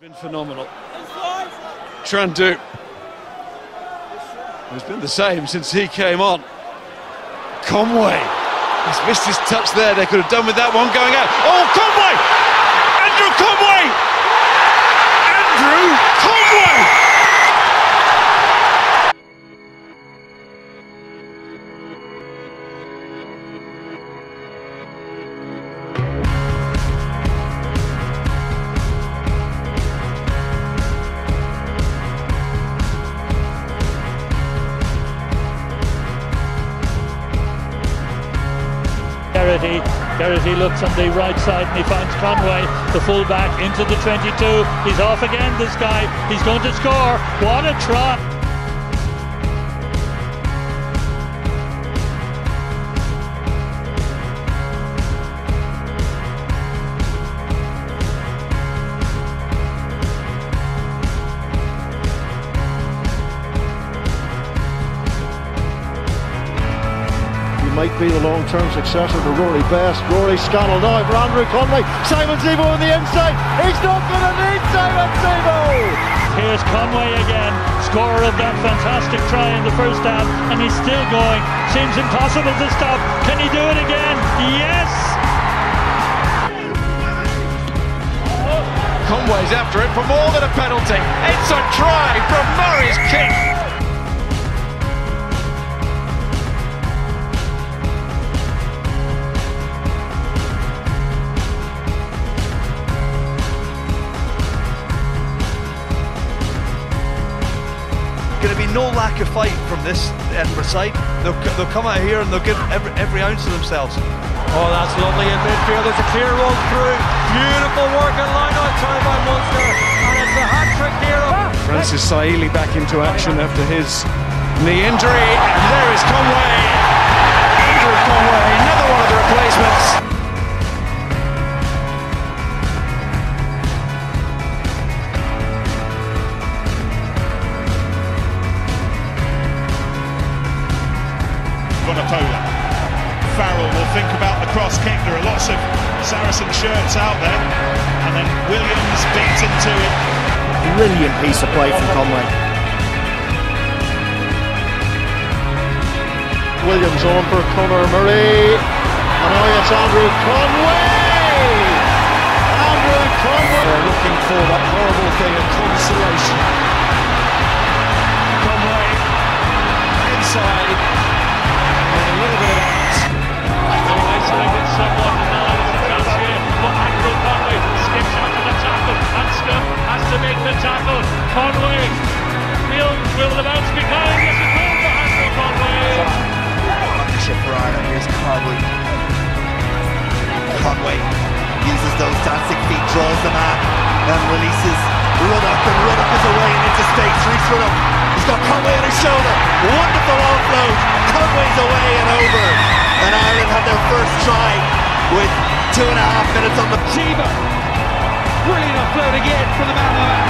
Been phenomenal. Trandu has been the same since he came on. Conway, he's missed his touch there. They could have done with that one going out. Oh, Conway! Andrew Conway! Andrew Conway! Garrity. Garrity looks on the right side and he finds Conway, the fullback, into the 22. He's off again, this guy. He's going to score. What a try! Might be the long-term successor to Rory Best. Rory Scannell now for Andrew Conway. Simon Zebo on the inside. He's not going to need Simon Zebo. Here's Conway again, scorer of that fantastic try in the first half, and he's still going. Seems impossible to stop. Can he do it again? Yes! Conway's after it for more than a penalty. It's a try from Murray's kick. Going to be no lack of fight from this Edinburgh side. They'll, they'll come out here and they'll give every, every ounce of themselves. Oh, that's lovely in midfield. There's a clear run through. Beautiful work and line out try by Munster. And it's a hat trick here. Francis Saili back into action after his knee injury. And there is Conway. Andrew Conway, another one of the replacements. Bonapola. Farrell will think about the cross kick. There are lots of Saracen shirts out there. And then Williams beats into it. Brilliant piece of play from Conway. Williams on for Conor Murray. And now it's Andrew Conway. Andrew Conway. They're looking for that horrible thing of consolation. For Ireland. Conway. Conway uses those dancing feet, draws the man, and releases Ruddock, and Ruddock is away and into space. Rhys Ruddock. He's got Conway on his shoulder. Wonderful offload. Conway's away and over. And Ireland had their first try with two and a half minutes on the Shiva. Brilliant offload again from the man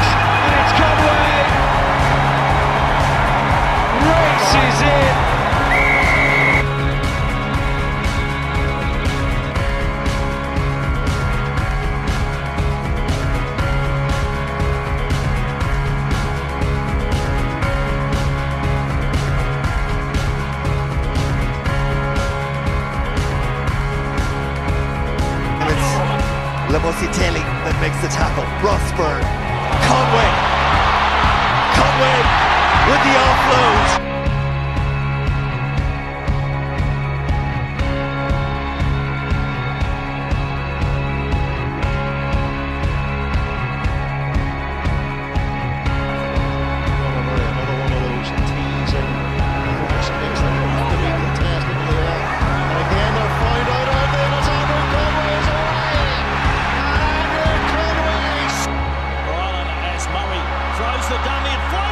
Lamositelli that makes the tackle. Rosberg. Conway. Conway with the offload. down the